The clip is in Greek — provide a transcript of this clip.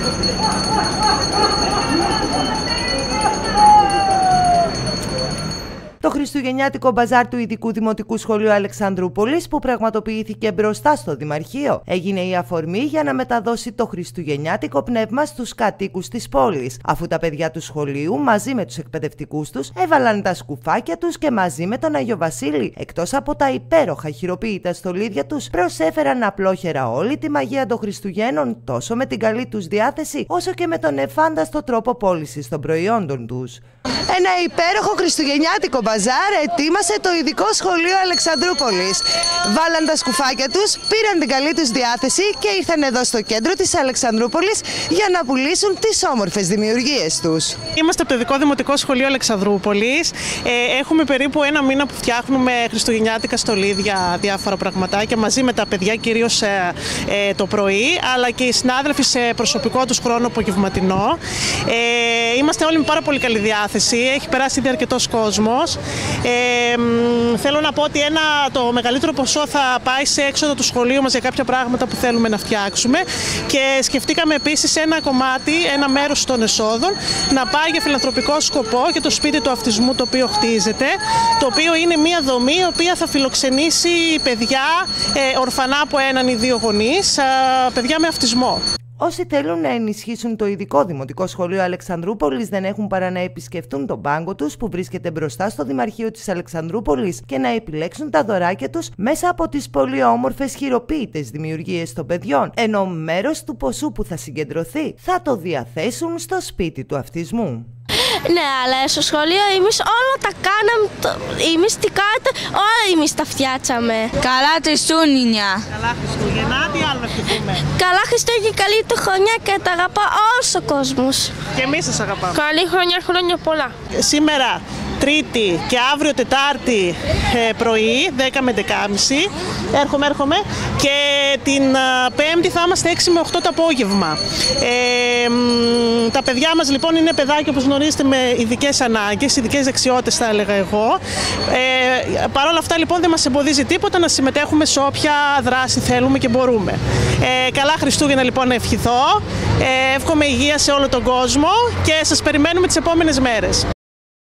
Come on, come on. Χριστουγεννιάτικο μπαζάρ του Ειδικού Δημοτικού Σχολείου Αλεξανδρούπολης που πραγματοποιήθηκε μπροστά στο Δημαρχείο. Έγινε η αφορμή για να μεταδώσει το Χριστουγεννιάτικο πνεύμα στους κατοίκους της πόλης, αφού τα παιδιά του σχολείου μαζί με τους εκπαιδευτικούς τους έβαλαν τα σκουφάκια τους και μαζί με τον Αγιο Βασίλη, εκτός από τα υπέροχα χειροποίητα στολίδια τους, προσέφεραν απλόχερα όλη τη μαγεία των Χριστουγέννων τόσο με την καλή τους διάθεση όσο και με τον εφάνταστο τρόπο πώλησης των προϊόντων τους. Ένα υπέροχο χριστουγεννιάτικο μπαζάρ ετοίμασε το ειδικό σχολείο Αλεξανδρούπολης. Βάλαν τα σκουφάκια τους, πήραν την καλή τους διάθεση και ήρθαν εδώ στο κέντρο της Αλεξανδρούπολης για να πουλήσουν τις όμορφες δημιουργίες τους. Είμαστε από το ειδικό δημοτικό σχολείο Αλεξανδρούπολης. Ε, έχουμε περίπου ένα μήνα που φτιάχνουμε χριστουγεννιάτικα στολίδια, διάφορα πραγματάκια μαζί με τα παιδιά κυρίως ε, ε, το πρωί, αλλά και οι συνάδελφοι σε προσωπικό τους χρόνο απογευματινό. Ε, είμαστε όλοι με πάρα πολύ καλή διάθεση. Έχει περάσει ήδη αρκετός κόσμος. Ε, θέλω να πω ότι ένα, το μεγαλύτερο ποσό θα πάει σε έξοδο του σχολείου μας για κάποια πράγματα που θέλουμε να φτιάξουμε. Και σκεφτήκαμε επίσης ένα κομμάτι, ένα μέρος των εσόδων να πάει για φιλανθρωπικό σκοπό για το σπίτι του αυτισμού το οποίο χτίζεται. Το οποίο είναι μια δομή η οποία θα φιλοξενήσει παιδιά ε, ορφανά από έναν ή δύο γονείς, παιδιά με αυτισμό. Όσοι θέλουν να ενισχύσουν το ειδικό Δημοτικό Σχολείο Αλεξανδρούπολης δεν έχουν παρά να επισκεφτούν τον πάγκο τους που βρίσκεται μπροστά στο Δημαρχείο της Αλεξανδρούπολης και να επιλέξουν τα δωράκια τους μέσα από τις πολύ όμορφες χειροποίητες δημιουργίες των παιδιών, ενώ μέρος του ποσού που θα συγκεντρωθεί θα το διαθέσουν στο σπίτι του αυτισμού. Ναι, αλλά στο σχολείο εμείς όλα τα κάναμε. Εμείς τι κάνετε, όλα εμείς τα φτιάξαμε. Καλά Χριστούγεννα. Καλά Χριστούγεννα, τι άλλο να ευχηθούμε. Καλά Χριστούγεννα, καλή του χρονιά και τα αγαπά όλος ο κόσμος. Και εμείς σας αγαπάμε. Καλή χρονιά, χρόνια πολλά. Σήμερα Τρίτη και αύριο Τετάρτη ε, πρωί, 10 με 11.30. Έρχομαι, έρχομαι. Και την Πέμπτη θα είμαστε 6 με 8 το απόγευμα. Ε, τα παιδιά μας λοιπόν είναι παιδάκια όπως γνωρίζετε με ειδικές ανάγκες, ειδικές δεξιότητες θα έλεγα εγώ. Ε, Παρ' όλα αυτά λοιπόν δεν μας εμποδίζει τίποτα να συμμετέχουμε σε όποια δράση θέλουμε και μπορούμε. Ε, καλά Χριστούγεννα λοιπόν να ευχηθώ. Ε, εύχομαι υγεία σε όλο τον κόσμο και σας περιμένουμε τις επόμενες μέρες.